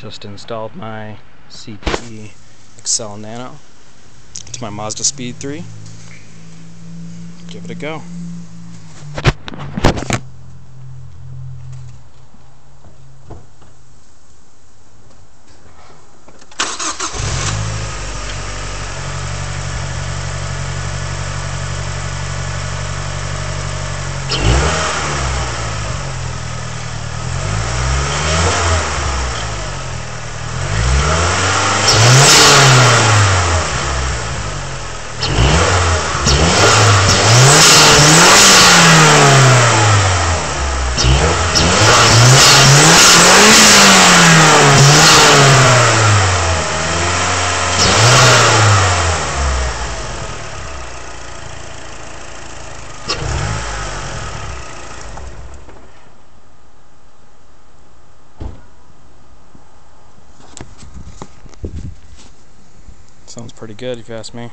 just installed my CP-E Xcel Nano to my Mazdaspeed3. Give it a go. Sounds pretty good if you ask me.